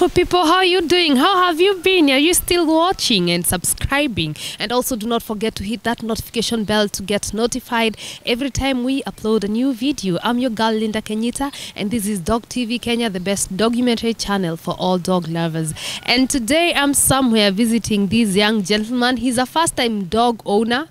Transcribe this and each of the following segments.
beautiful people. How are you doing? How have you been? Are you still watching and subscribing? And also, do not forget to hit that notification bell to get notified every time we upload a new video. I'm your girl Linda Kenyita, and this is Dog TV Kenya, the best documentary channel for all dog lovers. And today, I'm somewhere visiting this young gentleman. He's a first-time dog owner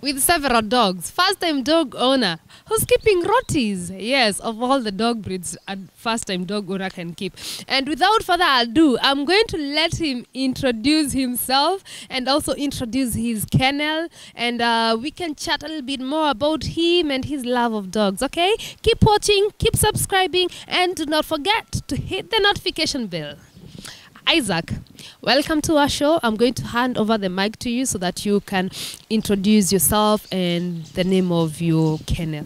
with several dogs. First time dog owner who's keeping rotis. Yes, of all the dog breeds a first time dog owner can keep. And without further ado, I'm going to let him introduce himself and also introduce his kennel. And uh, we can chat a little bit more about him and his love of dogs. Okay? Keep watching, keep subscribing, and do not forget to hit the notification bell. Isaac, welcome to our show. I'm going to hand over the mic to you so that you can introduce yourself and the name of your kennel.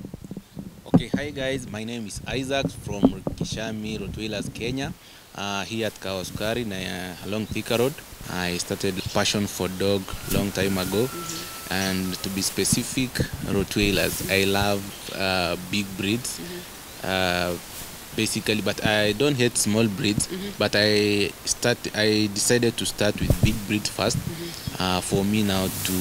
Okay, hi guys. My name is Isaac from Kishami Rottweilers, Kenya. Uh, here at Kawasukari na, uh, along Thika Road. I started passion for dog long time ago. Mm -hmm. And to be specific, Rottweilers. I love uh, big breeds. Mm Uh, basically, but I don't hate small breeds. mm -hmm. But I start. I decided to start with big breed 1st uh, for me now to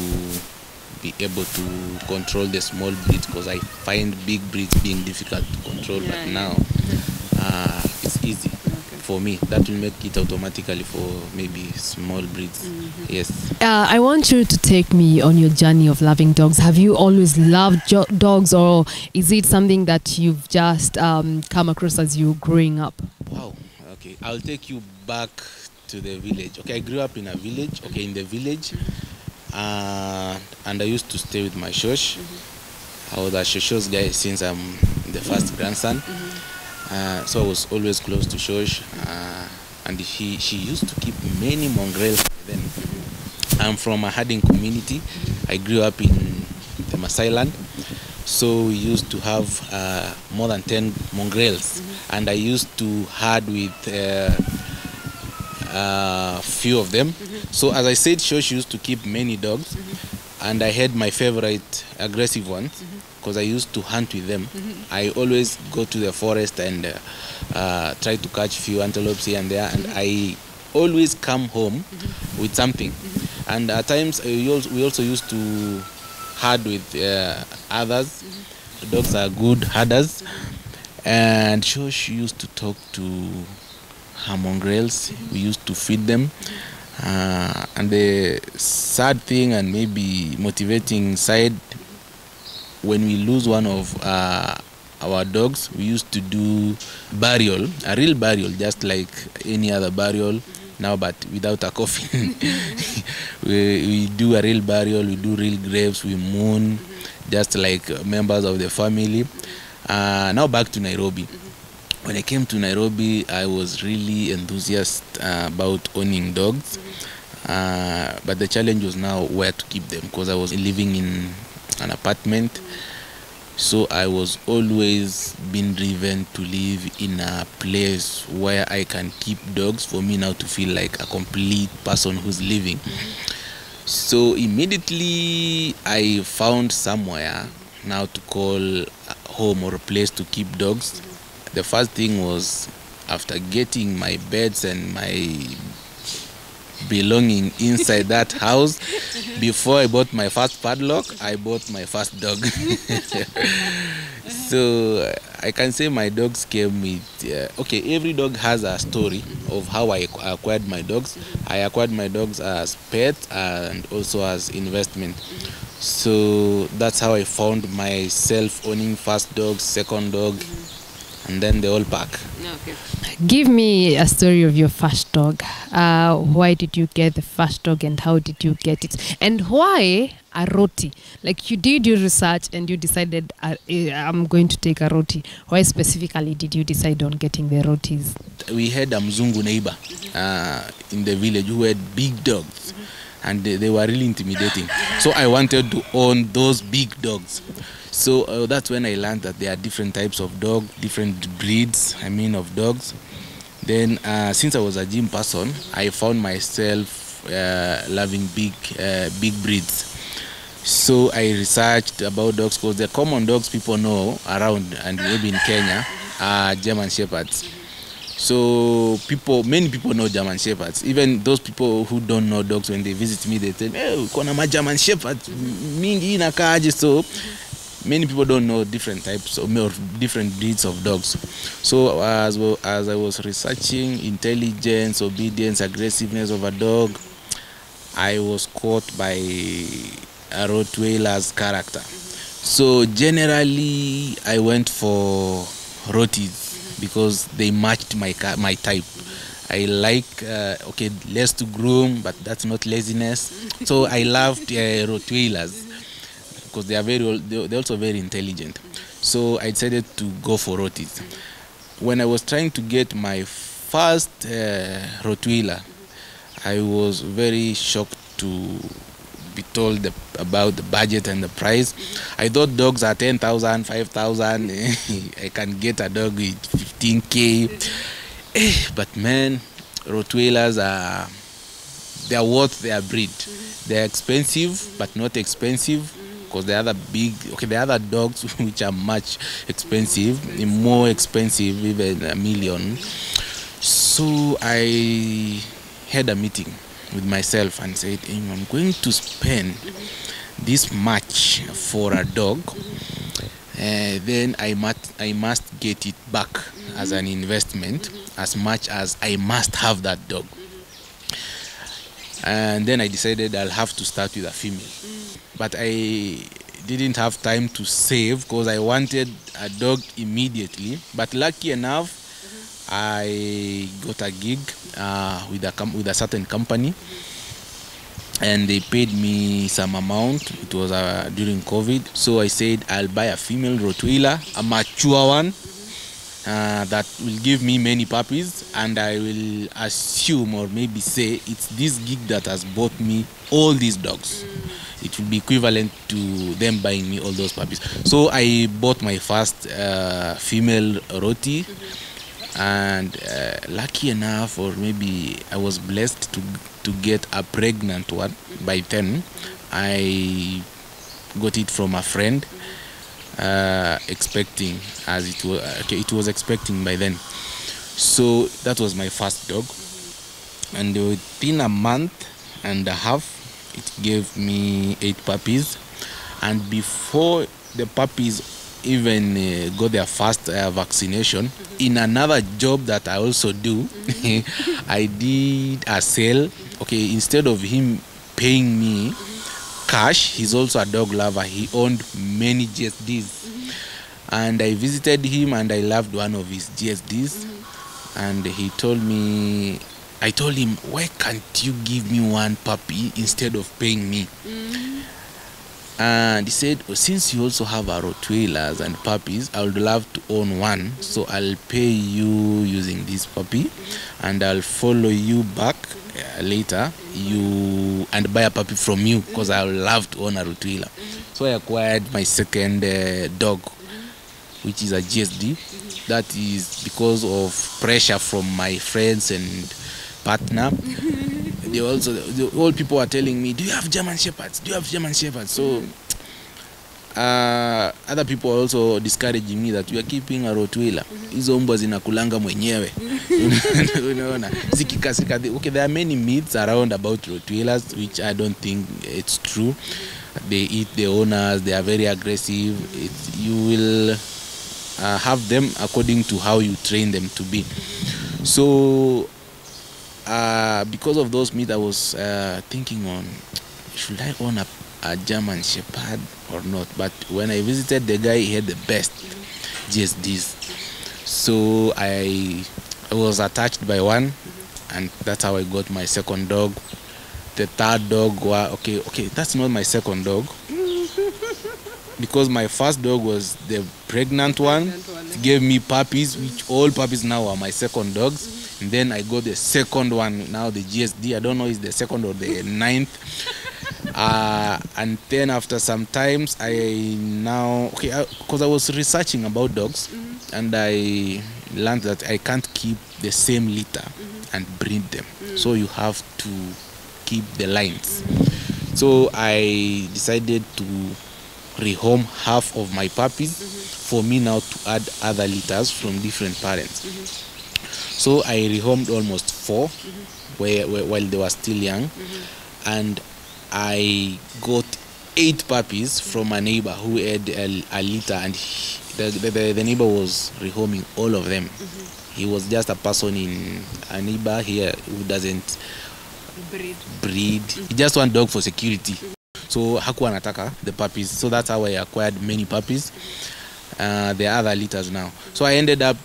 be able to control the small breeds because I find big breeds being difficult to control. Yeah, but yeah. now uh, it's easy for me. That will make it automatically for maybe small breeds. Yes. Uh, I want you to take me on your journey of loving dogs. Have you always loved jo- dogs, or is it something that you've just um, come across as you growing up? Wow. Okay. I'll take you back to the village. Okay, I grew up in a village. Okay, in the village, uh, and I used to stay with my shosh. I was a shosho's guy since I'm the first grandson. Uh, so I was always close to shosh, uh, and he she used to keep many mongrels. Then I'm from a herding community. I grew up in the Masai land. So we used to have uh, more than 10 mongrels, and I used to herd with uh, a few of them. So as I said, Shosh used to keep many dogs, and I had my favorite aggressive ones because I used to hunt with them. I always go to the forest and uh, uh, try to catch few antelopes here and there, and I always come home with something. And at times uh, we also, we also used to herd with uh, others. Dogs are good herders, and Shosh used to talk to her mongrels. We used to feed them. Uh, and the sad thing and maybe motivating side, when we lose one of uh, our dogs, we used to do burial, a real burial, just like any other burial now, but without a coffin. we, we do a real burial, we do real graves, we mourn, just like members of the family. Uh, now back to Nairobi when I came to Nairobi, I was really enthusiastic uh, about owning dogs. Uh, but the challenge was now where to keep them because I was living in an apartment. So I was always been driven to live in a place where I can keep dogs for me now to feel like a complete person who's living. So immediately I found somewhere now to call home or a place to keep dogs. The first thing was after getting my beds and my belonging inside that house mm-hmm. before I bought my first padlock, I bought my first dog. Mm-hmm. so I can say my dogs came with uh, okay. Every dog has a story of how I acquired my dogs. I acquired my dogs as pets and also as investment. So that's how I found myself owning first dog, second dog, mm-hmm. and then the whole pack. Give me a story of your first dog. Uh, why did you get the first dog and how did you get it? And why a roti? Like you did your research and you decided, uh, eh, I'm going to take a roti. Why specifically did you decide on getting the rotis? we had a mzungu neighbor uh, in the village who had big dogs and they, they were really intimidating so i wanted to own those big dogs so uh, that's when i learned that there are different types of dog different breeds i mean of dogs then uh, since i was a gym person i found myself uh, loving big uh, big breeds so I researched about dogs because the common dogs people know around and maybe in Kenya are German Shepherds. So people, many people know German Shepherds. Even those people who don't know dogs, when they visit me, they tell me, "Hey, kuna ma German Shepherd mingi inakaaje?" So many people don't know different types of or different breeds of dogs. So as well as I was researching intelligence, obedience, aggressiveness of a dog, I was caught by a Rottweiler's character. So generally, I went for Rotties because they matched my my type. I like uh, okay less to groom, but that's not laziness. So I loved uh, Rottweilers because they are very they're also very intelligent. So I decided to go for Rotties. When I was trying to get my first uh, Rottweiler, I was very shocked to be told the, about the budget and the price. I thought dogs are 10,000, 5,000. I can get a dog with 15k. Eh, but man, Rottweilers are they are worth their breed. They're expensive, but not expensive because the other big okay the other dogs which are much expensive more expensive even a million. So i had a meeting with myself and said "Hey, i'm going to spend this much for a dog. Uh, then i must i must get it back as an investment as much as i must have that dog. And then I decided I'll have to start with a female. But I didn't have time to save because I wanted a dog immediately. But lucky enough, mm-hmm. I got a gig uh, with a com- with a certain company, and they paid me some amount. It was uh, during COVID, so I said I'll buy a female Rottweiler, a mature one uh, that will give me many puppies and i will assume or maybe say it's this gig that has bought me all these dogs. It will be equivalent to them buying me all those puppies. So i bought my first uh, female roti and uh, lucky enough or maybe i was blessed to to get a pregnant one by then i got it from a friend uh, expecting as it was okay, it was expecting by then. So that was my first dog. And within a month and a half it gave me eight puppies. And before the puppies even uh, got their first uh, vaccination in another job that i also do i did a sale. Okay instead of him paying me cash he's also a dog lover. He owned many gsds and i visited him and i loved one of his gsds and he told me i told him why can't you give me one puppy instead of paying me? And he said "Oh, since you also have a rottweilers and puppies i would love to own one. So i'll pay you using this puppy and i'll follow you back uh, later you and buy a puppy from you because i love to own a rottweiler so i acquired my second uh, dog which is a gsd that is because of pressure from my friends and partner. They also the, old people are telling me do you have german shepherds? Do you have german shepherds? So uh, other people are also discouraging me that you are keeping a rottweiler. Hizo mbwa zinakulanga mwenyewe. Unaona? Zikikasika okay there are many myths around about rottweilers which i don't think it's true. They eat the owners they are very aggressive. It, you will uh, have them according to how you train them to be. So uh, because of those myths, I was uh, thinking on should I own a, a German Shepherd or not. But when I visited the guy, he had the best GSDs. So I, I was attached by one, and that's how I got my second dog. The third dog, wa okay, okay, that's not my second dog. because my first dog was the pregnant one. It eh? gave me puppies, which all puppies now are my second dogs. And then I got the second one, now the GSD. I don't know if it's the second or the ninth. Uh, and then after some times, I now okay uh, because I, was researching about dogs, mm-hmm. and I learned that I can't keep the same litter mm-hmm. and breed them. Mm. So you have to keep the lines. Mm. So I decided to rehome half of my puppies mm-hmm. for me now to add other litters from different parents. So I rehomed almost 4 where, where, while they were still young, and I got eight puppies from a neighbor who had a, a litter, and he- the, the, the neighbor was rehoming all of them. Mm-hmm. He was just a person in a neighbor here who doesn't breed. He mm-hmm. just want dog for security. So hakuwa anataka the puppies. So that's how I acquired many puppies. Mm-hmm. Uh, there are other litters now. So I ended up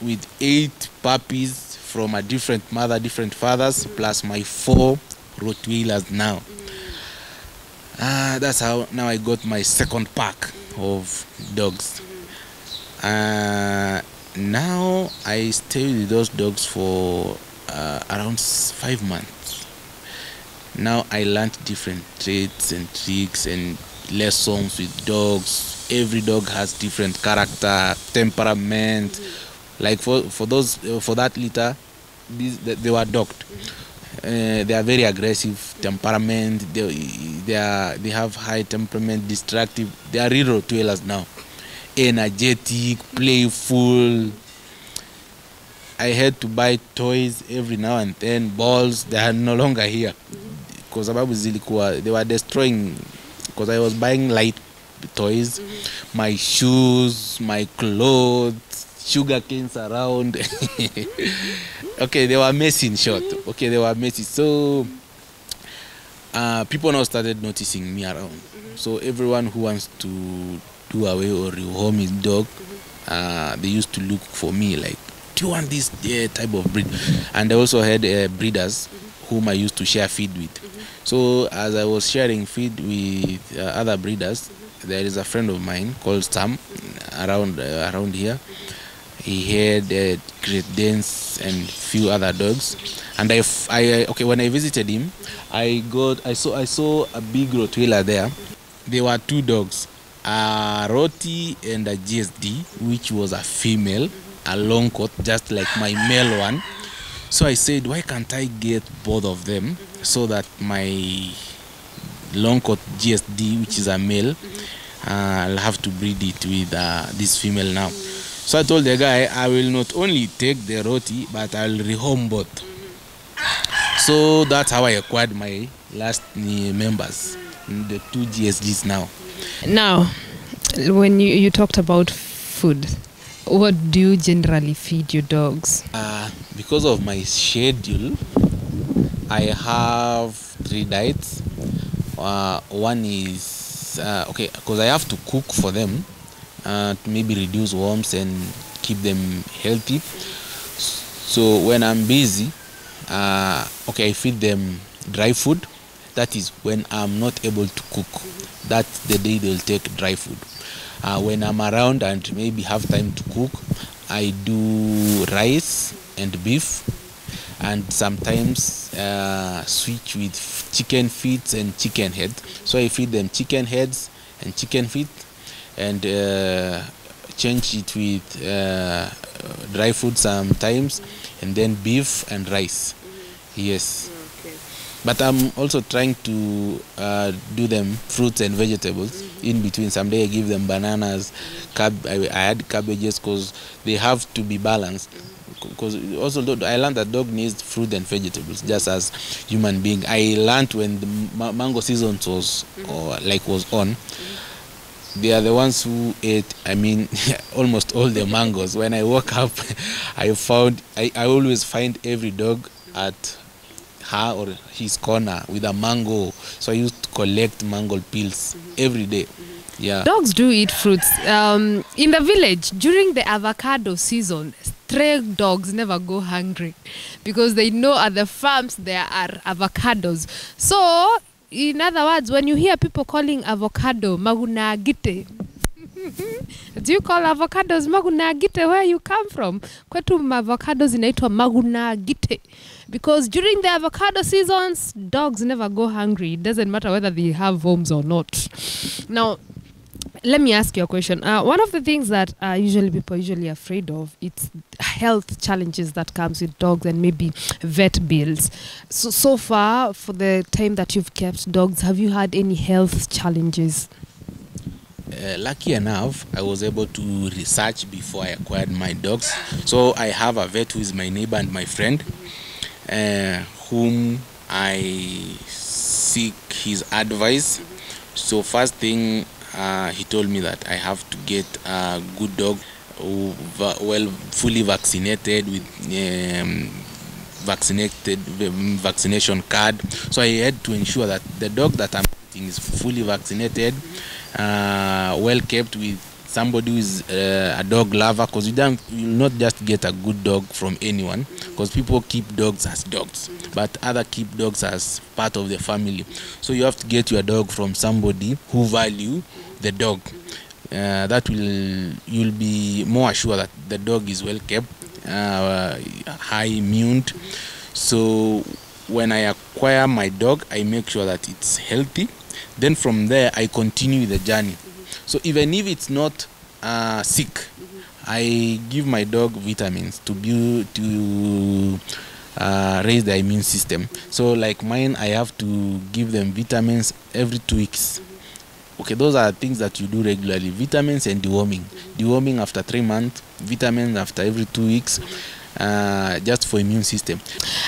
with eight puppies from a different mother, different fathers, plus my four Rottweilers now. Uh, that's how now I got my second pack of dogs. Uh, now I stay with those dogs for uh, around five months. Now I learned different traits and tricks and lessons with dogs. Every dog has different character, temperament. Like for for those for that litter, these they were docked. Uh, they are very aggressive temperament. They they are they have high temperament, destructive. They are real twelers now, energetic, playful. I had to buy toys every now and then. Balls they are no longer here kwa sababu zilikuwa they were destroying because I was buying light toys my shoes my clothes sugar canes around okay they were messy in short. Okay they were messy. So uh, people now started noticing me around. So everyone who wants to do away or rehome his dog uh, they used to look for me like do you want this uh, type of breed. And i also had uh, breeders whom i used to share feed with. So as i was sharing feed with uh, other breeders there is a friend of mine called sam around uh, around here he had uh, great danes and few other dogs. And I, I, okay when i visited him i got i saw i saw a big rottweiler there. There were two dogs a roti and a gsd which was a female a long coat just like my male one. So i said why can't i get both of them so that my long coat gsd which is a male uh, i'll have to breed it with uh, this female now so i told the guy i will not only take the roti but i'll rehome both so that's how i acquired my last uh, members the two gsds now Now, when you, you talked about food, what do you generally feed your dogs? Uh, because of my schedule, I have three diets. Uh, one is uh, okay because I have to cook for them uh, to maybe reduce worms and keep them healthy. So when I'm busy, uh, okay, I feed them dry food. That is when I'm not able to cook. That's the day they'll take dry food. Uh, when I'm around and maybe have time to cook, I do rice and beef, and sometimes uh, switch with chicken feet and chicken head. So I feed them chicken heads and chicken feet, and uh, change it with uh, dry food sometimes, and then beef and rice. Yes. But I'm also trying to uh, do them fruits and vegetables in between. Someday I give them bananas, cab- I, I add cabbages because they have to be balanced. Because also I learned that dog needs fruit and vegetables just as human being. I learned when the ma- mango season was or like was on. They are the ones who ate. I mean, almost all the mangoes. When I woke up, I found I, I always find every dog at her or his corner with a mango. So I used to collect mango peels every day. Yeah. Dogs do eat fruits. Um, in the village, during the avocado season, stray dogs never go hungry because they know at the farms there are avocados. So, in other words, when you hear people calling avocado magunagite, do you call avocados magunagite where you come from? Kwetu avocados zinaitwa magunagite because during the avocado seasons, dogs never go hungry. It doesn't matter whether they have homes or not. Now, let me ask you a question. Uh, one of the things that uh, usually people are usually afraid of it's health challenges that comes with dogs and maybe vet bills. So so far, for the time that you've kept dogs, have you had any health challenges? uh, lucky enough, I was able to research before I acquired my dogs. So I have a vet who is my neighbor and my friend, uh, whom I seek his advice. So first thing, uh, he told me that I have to get a good dog, well, fully vaccinated with um, vaccinated um, vaccination card. So I had to ensure that the dog that I'm getting is fully vaccinated, uh, well kept with somebody who is uh, a dog lover because you don't you not just get a good dog from anyone because people keep dogs as dogs but other keep dogs as part of the family. So you have to get your dog from somebody who value the dog. Uh, that will you'll be more assured that the dog is well kept uh, high immune so when i acquire my dog i make sure that it's healthy. Then from there i continue the journey so even if it's not uh, sick mm -hmm. i give my dog vitamins to build to uh, raise the immune system. So like mine i have to give them vitamins every two weeks. Okay those are things that you do regularly. Vitamins and deworming. Deworming after three months vitamins after every two weeks uh, just for immune system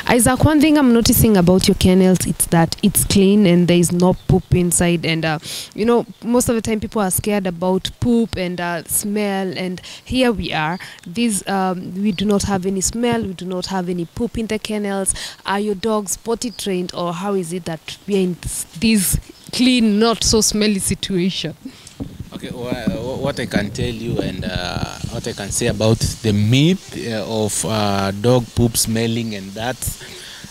Isaac, one thing I'm noticing about your kennels it's that it's clean and there is no poop inside. And uh, you know, most of the time people are scared about poop and uh, smell. And here we are. These um, we do not have any smell. We do not have any poop in the kennels. Are your dogs potty trained, or how is it that we are in this, this clean, not so smelly situation? Okay, wha- what I can tell you and uh, what I can say about the myth uh, of uh, dog poop smelling and that,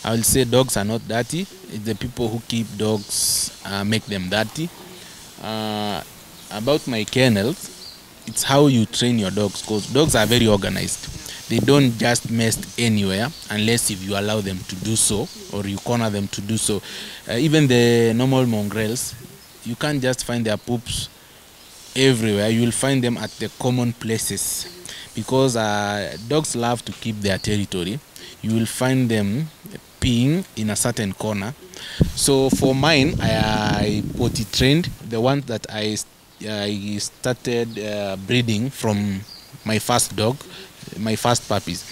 I will say dogs are not dirty. It's the people who keep dogs uh, make them dirty. Uh, about my kennels, it's how you train your dogs because dogs are very organized. They don't just mess anywhere unless if you allow them to do so or you corner them to do so. Uh, even the normal mongrels, you can't just find their poops everywhere you will find them at the common places. Because uh, dogs love to keep their territory. You will find them peeing in a certain corner. So for mine i, I potty trained the one that i, I started uh, breeding from my first dog my first puppies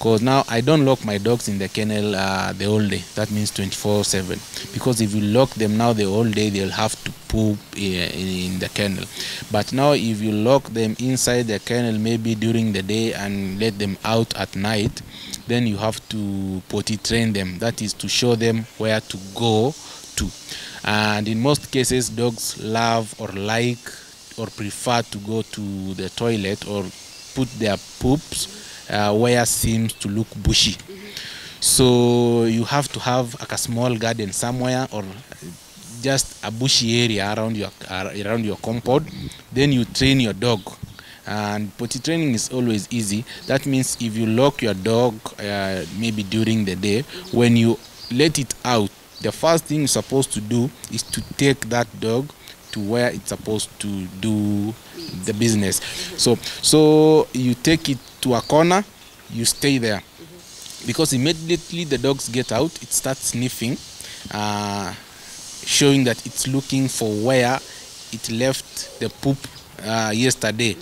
because now i don't lock my dogs in the kennel uh, the whole day. That means 24 7 because if you lock them now the whole day they'll have to poop in, in the kennel. But now if you lock them inside the kennel maybe during the day and let them out at night then you have to potty train them. That is to show them where to go to. And in most cases dogs love or like or prefer to go to the toilet or put their poops uh, seems to look bushy. So you have to have like a small garden somewhere or just a bushy area around your uh, around your compound. Then you train your dog. And potty training is always easy. That means if you lock your dog uh, maybe during the day, when you let it out, the first thing you're supposed to do is to take that dog to where it's supposed to do the business. So so you take it to a corner, you stay there. Because immediately the dogs get out, it starts sniffing, uh, showing that it's looking for where it left the poop uh, yesterday.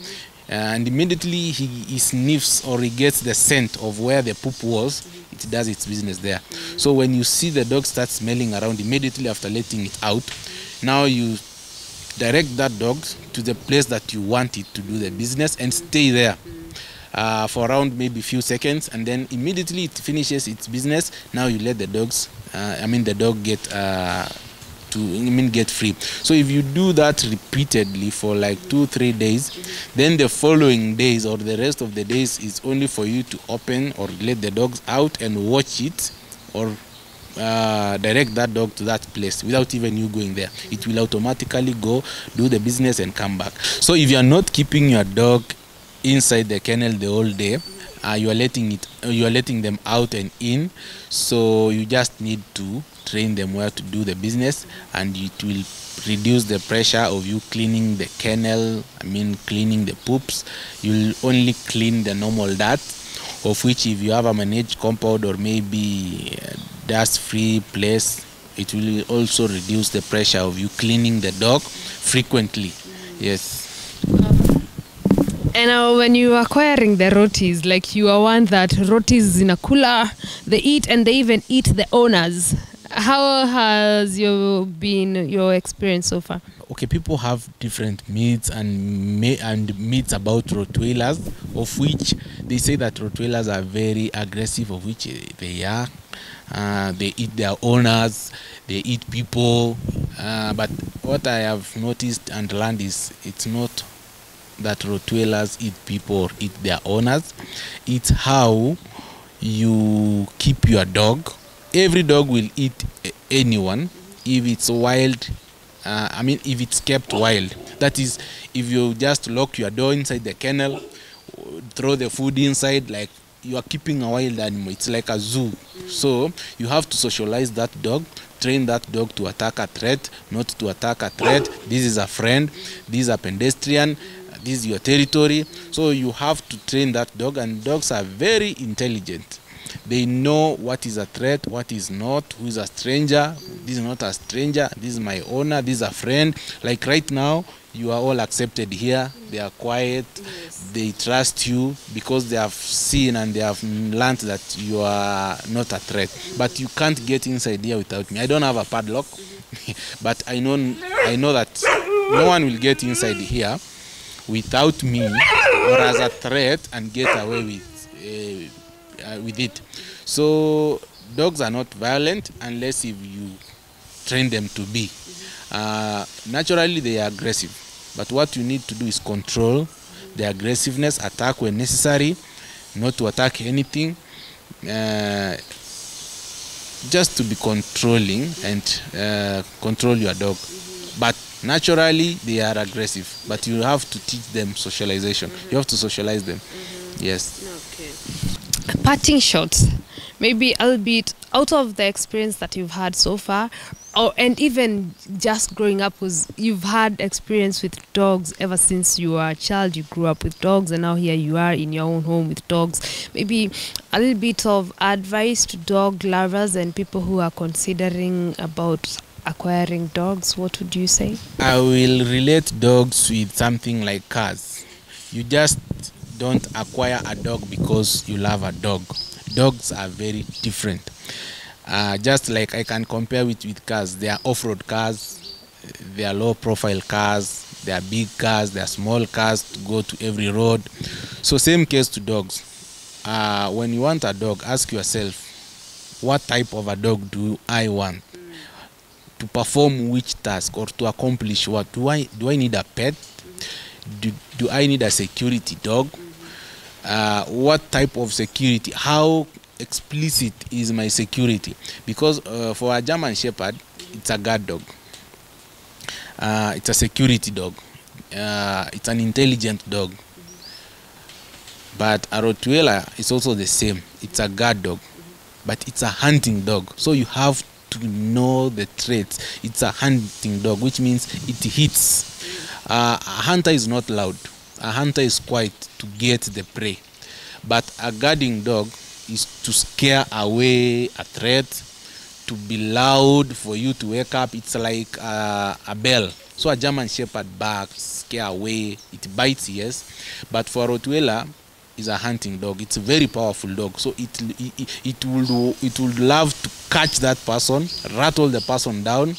And immediately he, he sniffs or he gets the scent of where the poop was, it does its business there. So when you see the dog start smelling around immediately after letting it out, now you direct that dog to the place that you want it to do the business and stay there uh, for around maybe few seconds and then immediately it finishes its business now you let the dogs uh, i mean the dog get uh, to I mean get free so if you do that repeatedly for like two three days then the following days or the rest of the days is only for you to open or let the dogs out and watch it or uh, direct that dog to that place without even you going there. It will automatically go do the business and come back. So if you are not keeping your dog inside the kennel the whole day, uh, you are letting it, you are letting them out and in. So you just need to train them where to do the business, and it will reduce the pressure of you cleaning the kennel. I mean, cleaning the poops. You'll only clean the normal dirt, of which if you have a managed compound or maybe dust-free place, it will also reduce the pressure of you cleaning the dog frequently. Yes. And uh, when you are acquiring the rotis, like you are one that rotis in a cooler, they eat and they even eat the owners. How has your been your experience so far? Okay, people have different myths and and myths about Rottweilers, of which they say that Rottweilers are very aggressive, of which they are. Uh, they eat their owners, they eat people. Uh, but what I have noticed and learned is it's not that Rottweilers eat people or eat their owners. It's how you keep your dog. Every dog will eat anyone if it's wild. Uh, I mean, if it's kept wild. That is, if you just lock your door inside the kennel, throw the food inside, like you are keeping a wild animal. It's like a zoo. So you have to socialize that dog, train that dog to attack a threat, not to attack a threat. This is a friend. This is a pedestrian. This is your territory. So you have to train that dog, and dogs are very intelligent. They know what is a threat, what is not, who is a stranger, this is not a stranger, this is my owner, this is a friend. Like right now, you are all accepted here. They are quiet. They trust you because they have seen and they have learned that you are not a threat. But you can't get inside here without me. I don't have a padlock, but I know I know that no one will get inside here without me or as a threat and get away with uh, uh, with it. So dogs are not violent unless if you train them to be. Uh, naturally, they are aggressive, but what you need to do is control the aggressiveness, attack when necessary, not to attack anything. Uh, just to be controlling and uh, control your dog. But naturally, they are aggressive. But you have to teach them socialization. You have to socialize them. Mm-hmm. Yes. Okay. Parting shots, maybe albeit out of the experience that you've had so far, or and even just growing up, was you've had experience with dogs ever since you were a child. You grew up with dogs, and now here you are in your own home with dogs. Maybe a little bit of advice to dog lovers and people who are considering about acquiring dogs. What would you say? I will relate dogs with something like cars. You just don't acquire a dog because you love a dog. Dogs are very different. Uh, just like I can compare with, with cars, they are off-road cars, they are low-profile cars, they are big cars, they are small cars to go to every road. So same case to dogs. Uh, when you want a dog, ask yourself, what type of a dog do I want? To perform which task or to accomplish what? Do i do i need a pet? Do, do i need a security dog? Uh, what type of security? How explicit is my security? Because uh, for a german shepherd it's a guard dog. Uh, it's a security dog. Uh, it's an intelligent dog. But a rottweiler is also the same. It's a guard dog. But it's a hunting dog. So you have to know the traits. It's a hunting dog which means it hits. Uh, a hunter is not loud. A hunter is quiet to get the prey. But a guarding dog is to scare away a threat to be loud for you to wake up. It's like uh, a bell. So a german shepherd barks scare away it bites yes. But for a rottweiler is a hunting dog. It's a very powerful dog. So it it, it will it will love to catch that person rattle the person down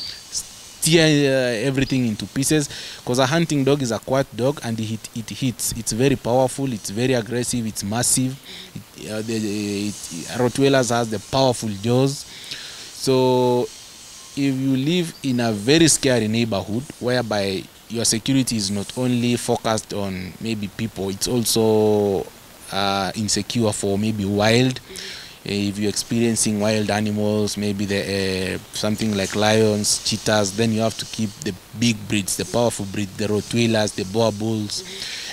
tear uh, everything into pieces. Because a hunting dog is a quiet dog and it, it hits. It's very powerful. It's very aggressive. It's massive. It, uh, the, it, rottweilers has the powerful jaws. So if you live in a very scary neighborhood whereby your security is not only focused on maybe people it's also uh, insecure for maybe wild. If you're experiencing wild animals maybe the, uh, something like lions cheetahs then you have to keep the big breeds the powerful breeds the rottweilers the boerboels.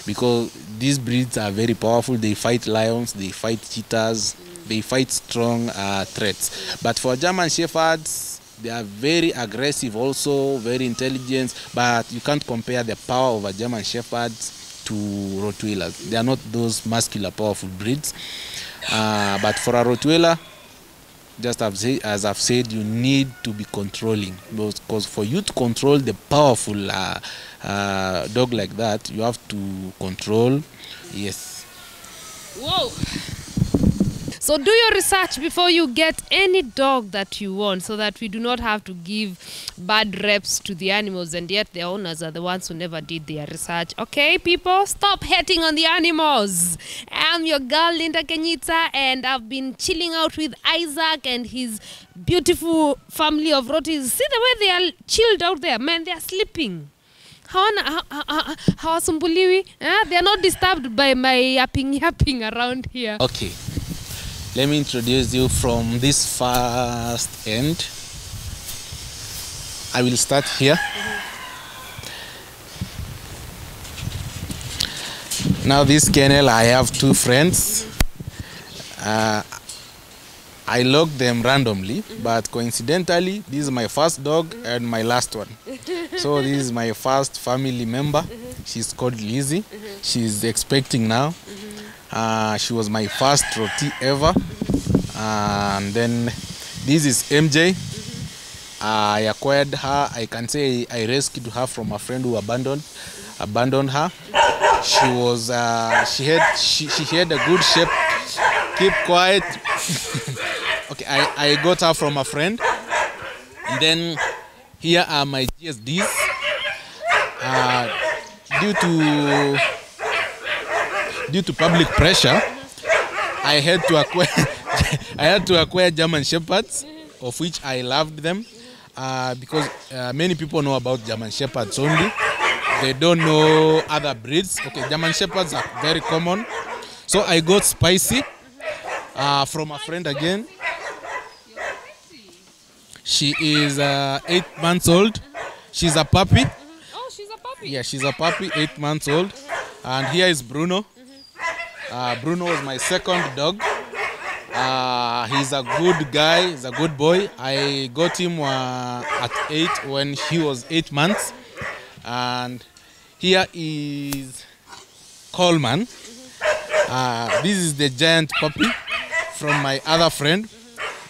Because these breeds are very powerful. They fight lions they fight cheetahs they fight strong uh, threats. But for german shepherds they are very aggressive also very intelligent. But you can't compare the power of a german shepherd to rottweilers they are not those muscular powerful breeds uh, but for a rottweiler just as, as I've said, you need to be controlling because for you to control the powerful uh, uh, dog like that, you have to control. Yes. Whoa. So do your research before you get any dog that you want so that we do not have to give bad reps to the animals and yet the owners are the ones who never did their research. Okay, people, stop hating on the animals. I'm your girl Linda Kenyita and I've been chilling out with Isaac and his beautiful family of rotis. See the way they are chilled out there, man, they are sleeping. hawana ha- ha- they are not disturbed by my yapping yapping around here Okay. Let me introduce you from this first end. I will start here. Now, this kennel, I have two friends. Uh, I locked them randomly, but coincidentally, this is my first dog and my last one. So, this is my first family member. She's called Lizzie. She's expecting now. Uh, she was my first roti ever. and then this is MJ. I acquired her. I can say I rescued her from a friend who abandoned abandoned her. She was uh, she had she, she had a good shape. Keep quiet. okay, I, I got her from a friend. And then here are my GSDs. Uh, due to due to public pressure, I had to acquire I had to acquire German Shepherds, of which I loved them uh, because uh, many people know about German Shepherds only. They don't know other breeds. Okay, German Shepherds are very common. So I got Spicy uh, from a friend again. She is uh, eight months old. She's a puppy. oh she's a puppy Yeah, she's a puppy, eight months old. And here is Bruno. Uh, Bruno was my second dog. Uh, he's a good guy. He's a good boy. I got him uh, at eight when he was eight months. And here is Coleman. Uh, this is the giant puppy from my other friend.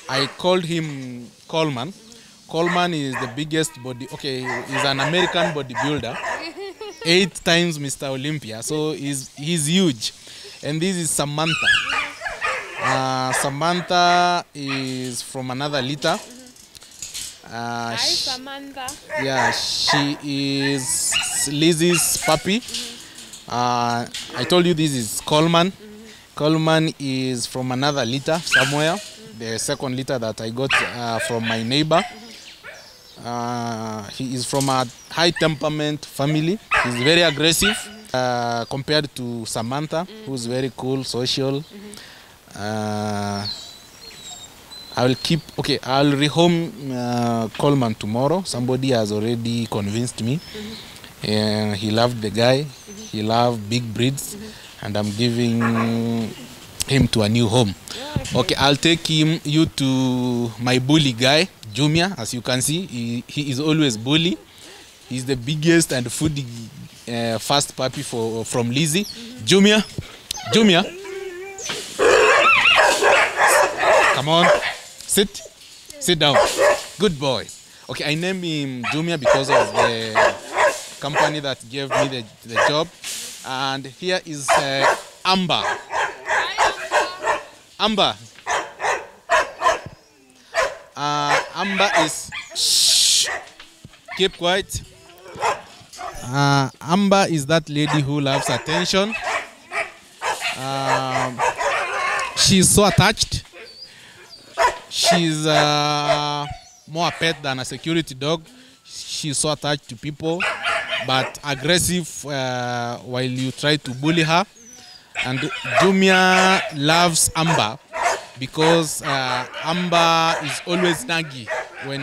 I called him Coleman. Coleman is the biggest body. Okay, he's an American bodybuilder, eight times Mr. Olympia. So he's he's huge. And this is Samantha. Uh, Samantha is from another litter. Uh, hi samantha yeah, she is Lizzie's puppy. Uh, I told you this is Coleman. Coleman is from another litter somewhere. The second litter that I got uh, from my neighbor. Uh, he is from a high temperament family. He's very aggressive uh, compared to Samantha, who's very cool, social. Uh, I will keep okay. I'll rehome uh, Coleman tomorrow. Somebody has already convinced me. Uh, he loved the guy. He loved big breeds, and I'm giving him to a new home. Okay, I'll take him you to my bully guy, Jumia. As you can see, he, he is always bully. He's the biggest and foodie uh, fast puppy for from Lizzie. Jumia, Jumia. Come on, sit, sit down. Good boy. Okay, I named him Jumia because of the company that gave me the, the job. And here is uh, Amber. Amber. Uh, Amber is. Shh. Keep quiet. Uh, Amber is that lady who loves attention. Um, she's so attached. She's uh, more a pet than a security dog. She's so attached to people, but aggressive uh, while you try to bully her. And Jumia loves Amber because uh, Amber is always naggy when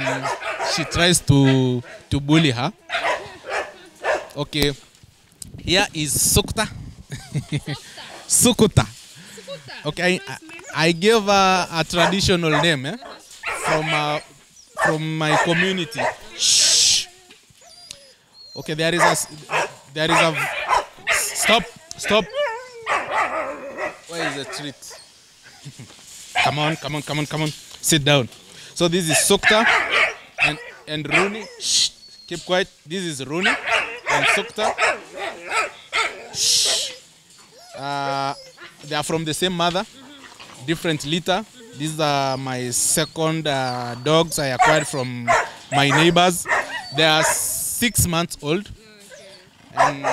she tries to to bully her. Okay, here is Sukta. Sukuta. Okay, I, I gave a, a traditional name eh, from uh, from my community. Shh. Okay, there is a there is a stop stop. Where is the treat? come on, come on, come on, come on. sit down. So this is Sukta and and Rooney. Shh, keep quiet. This is Rooney Sukta. Uh, they are from the same mother, different litter. These are my second uh, dogs I acquired from my neighbors. They are six months old. And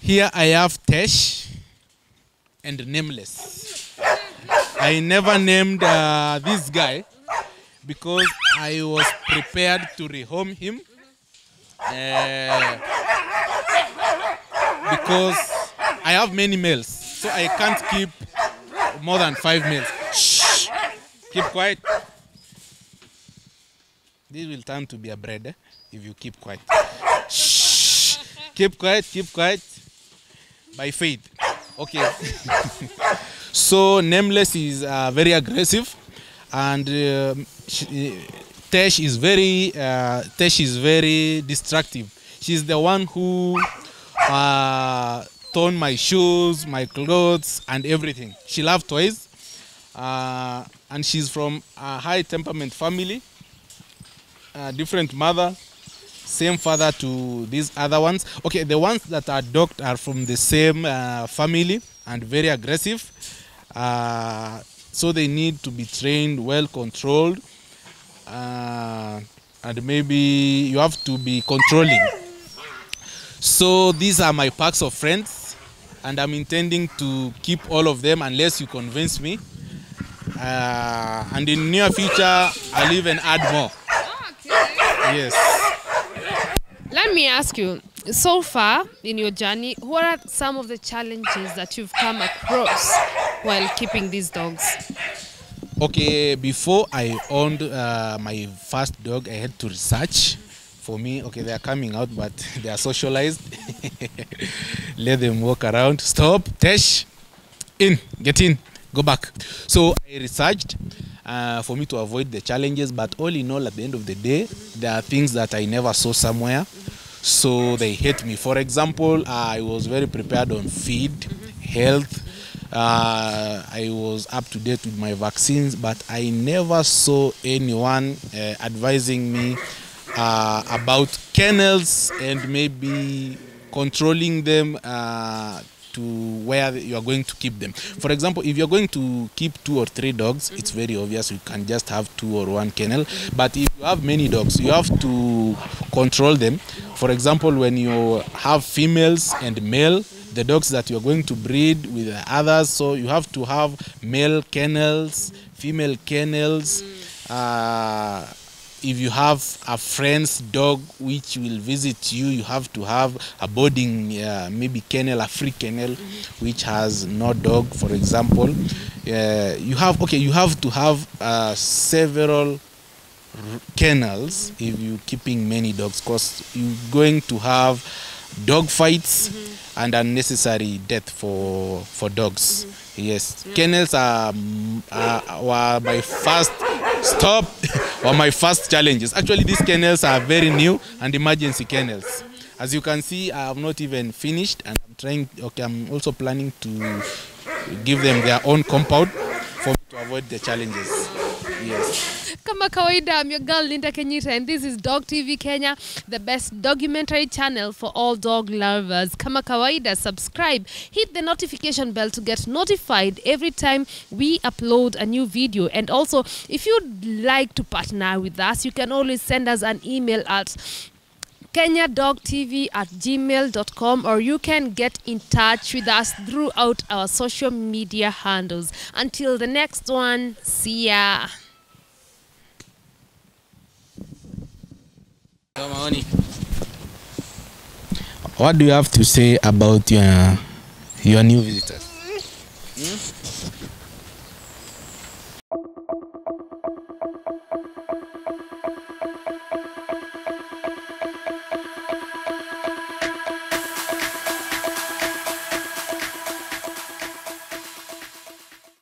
here I have Tesh and Nameless. I never named uh, this guy because I was prepared to rehome him. Uh, because I have many males, so I can't keep more than five males. Shh. Keep quiet. This will turn to be a bread eh, if you keep quiet. Shh. Keep quiet, keep quiet. By faith. Okay. so Nameless is uh, very aggressive, and um, she, Tesh is very uh, Tesh is very destructive. She's the one who uh, torn my shoes, my clothes, and everything. She loves toys, uh, and she's from a high temperament family, a different mother, same father to these other ones. Okay, the ones that are docked are from the same uh, family and very aggressive. Uh, so they need to be trained, well controlled, uh, and maybe you have to be controlling. So these are my packs of friends, and I'm intending to keep all of them unless you convince me. Uh, and in near future, I'll even add more. Okay. Yes. Let me ask you, so far in your journey, what are some of the challenges that you've come across while keeping these dogs? Okay, before I owned uh, my first dog, I had to research. For me, okay, they are coming out, but they are socialized. Let them walk around. Stop, Tesh, in, get in, go back. So I researched uh, for me to avoid the challenges, but all in all, at the end of the day, there are things that I never saw somewhere. So they hate me. For example, I was very prepared on feed, health, uh, I was up to date with my vaccines, but I never saw anyone uh, advising me uh, about kennels and maybe controlling them uh, to where you are going to keep them. For example, if you're going to keep two or three dogs, it's very obvious you can just have two or one kennel. But if you have many dogs, you have to control them. For example, when you have females and male, the dogs that you're going to breed with others. So you have to have male kennels, female kennels. Uh, if you have a friend's dog which will visit you, you have to have a boarding, uh, maybe kennel, a free kennel, which has no dog, for example. Uh, you have okay, you have to have uh, several kennels if you're keeping many dogs, because you're going to have dog fights mm -hmm. and unnecessary death for for dogs. mm -hmm. Yes, kennels are, are were my first stop or my first challenges. Actually, these kennels are very new and emergency kennels. As you can see, I have not even finished, and I'm trying. Okay, I'm also planning to give them their own compound for me to avoid the challenges. Yes. Kama kawaida, I'm your girl Linda Kenyita, and this is Dog TV Kenya, the best documentary channel for all dog lovers. Kama kawaida, subscribe, hit the notification bell to get notified every time we upload a new video. And also, if you'd like to partner with us, you can always send us an email at kenyadogtv at gmail.com or you can get in touch with us throughout our social media handles. Until the next one, see ya. What do you have to say about your, your new visitors? Hmm?